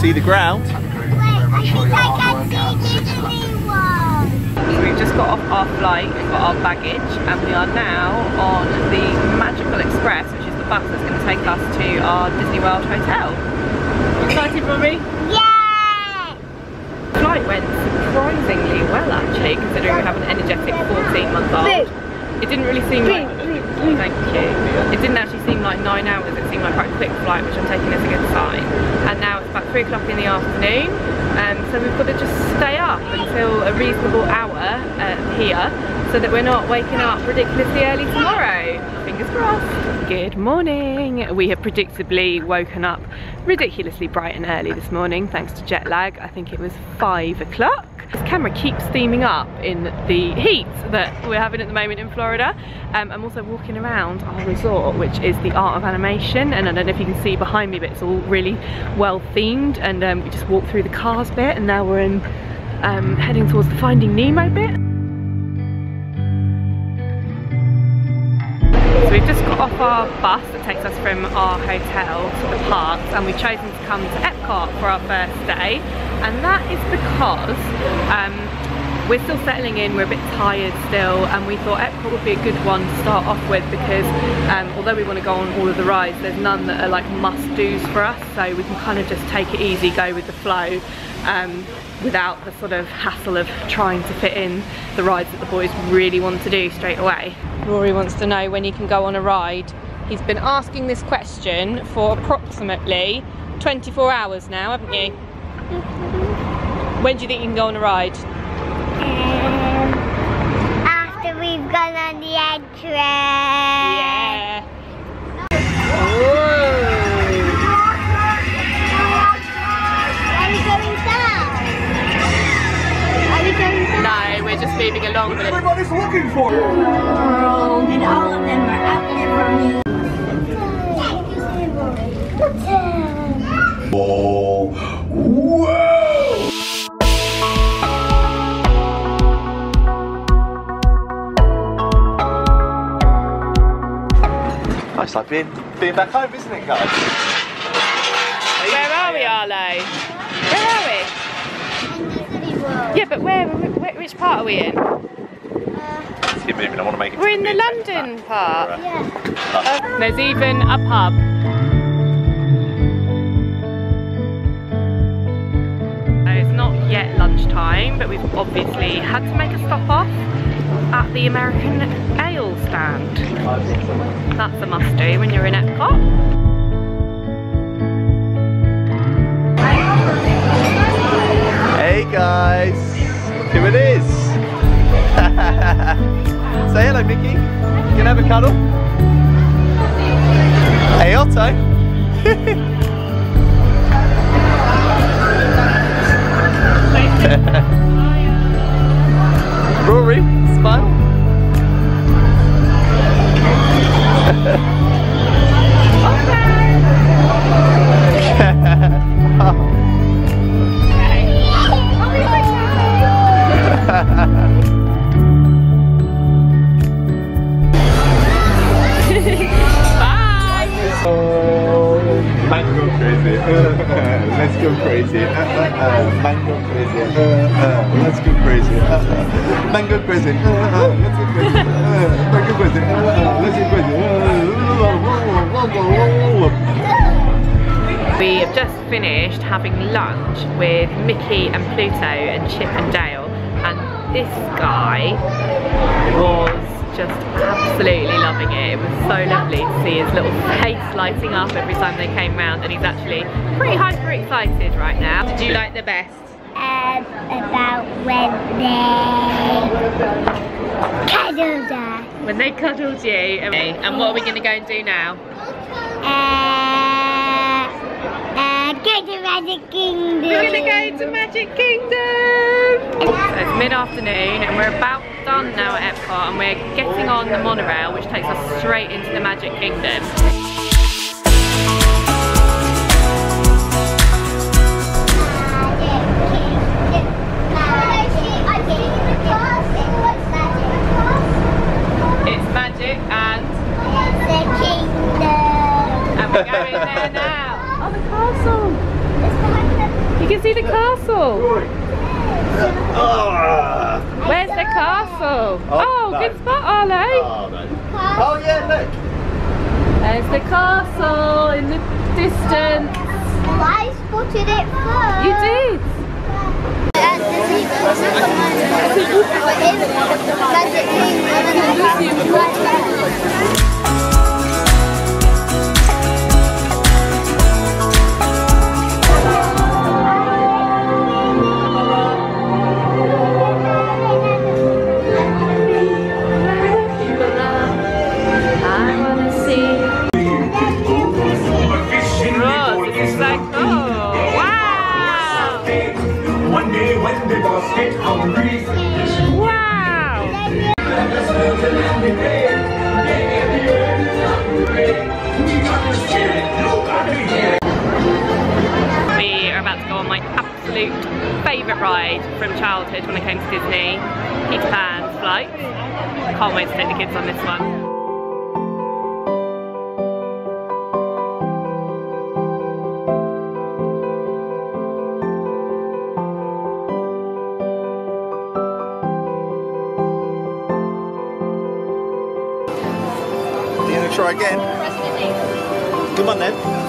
see the ground. Wait, I think I can see the blue we've just got off our flight, we've got our baggage, and we are now on the Magical Express, which is the bus that's going to take us to our Disney World hotel. Excited, Robbie? Yeah! The flight went surprisingly well actually, considering we have an energetic 14 month old. It didn't really seem like, thank you, it didn't actually seem like nine hours, seemed like quite a quick flight, which I'm taking as a good sign. And now it's about three o'clock in the afternoon, um, so we've got to just stay up until a reasonable hour uh, here, so that we're not waking up ridiculously early tomorrow. Fingers crossed. Good morning. We have predictably woken up ridiculously bright and early this morning thanks to jet lag. I think it was five o'clock. This camera keeps steaming up in the heat that we're having at the moment in Florida. Um, I'm also walking around our resort, which is the Art of Animation, and I don't know if you can see behind me, but it's all really well themed. And um, we just walked through the cars bit, and now we're in um, heading towards the Finding Nemo bit. So we've just got off our bus that takes us from our hotel to the parks and we've chosen to come to Epcot for our first day. And that is because um, we're still settling in, we're a bit tired still and we thought Be a good one to start off with because um, although we want to go on all of the rides there's none that are like must-dos for us so we can kind of just take it easy, go with the flow um, without the sort of hassle of trying to fit in the rides that the boys really want to do straight away. Rory wants to know when he can go on a ride. He's been asking this question for approximately 24 hours now, haven't you? When do you think you can go on a ride? Um, after we've gone on the. Yeah. It's like being, being back home, isn't it, guys? Where are we, Arlo? Where are we? Yeah, but where, where which part are we in? Let's keep moving. I want to make it. We're in the London back. part. Yeah. Uh, there's even a pub. It's not yet lunchtime, but we've obviously had to make a stop off at the American Ale stand. That's a must do when you're in Epcot. Hey guys, here it is. Say hello. You can have a cuddle. Hey, Otto. Rory, smile. Go crazy. Uh, uh, uh, mango crazy. Uh, uh, let's go crazy. Uh, uh, mango crazy. Uh, let's go crazy. Uh, mango crazy. Let's go crazy. We have just finished having lunch with Mickey and Pluto and Chip and Dale and this guy was just absolutely loving it. It was so lovely to see his little face lighting up every time they came round and he's actually pretty hyper excited right now. Did you like the best? Um, about when they cuddled us. When they cuddled you. Okay, And what are we going to go and do now? To Magic Kingdom. We're going to go to Magic Kingdom! So it's mid-afternoon and we're about done now at Epcot and we're getting on the monorail which takes us straight into the Magic Kingdom. It's magic and, and we're going there now. Oh, the castle! Castle? Oh, Where's the castle? Oh, Oh, no. good spot, Arlo. oh, no. oh yeah, look. There's the castle in the distance. I spotted it first. You did. I We are about to go on my absolute favourite ride from childhood when I came to Disney, Peter Pan's flight. Can't wait to take the kids on this one. Try again? Come on then.